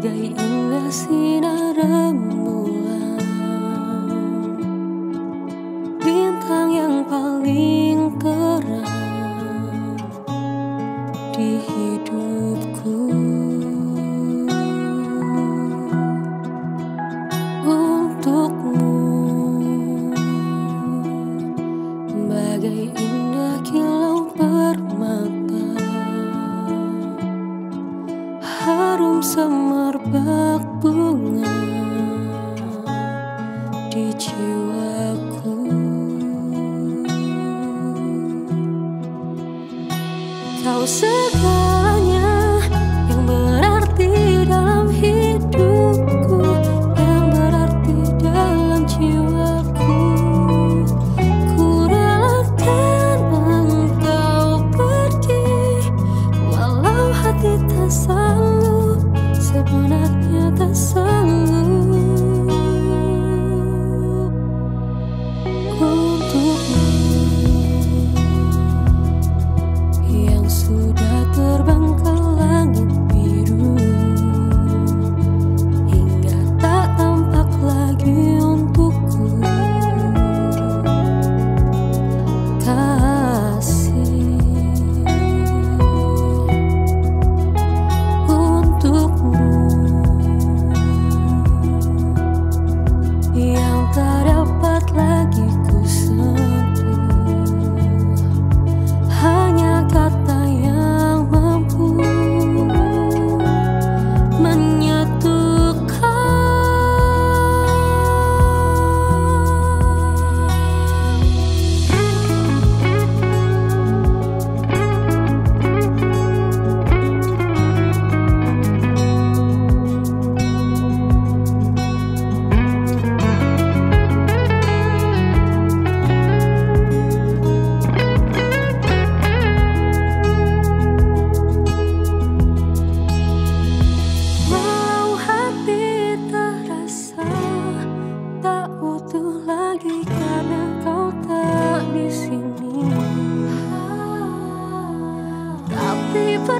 bagai indah sinar rembulan. Bintang yang paling terang di hidupku. Untukmu. Bagai indah kilau bak bunga di jiwaku. Kau sekarang I hear the sun.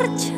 percaya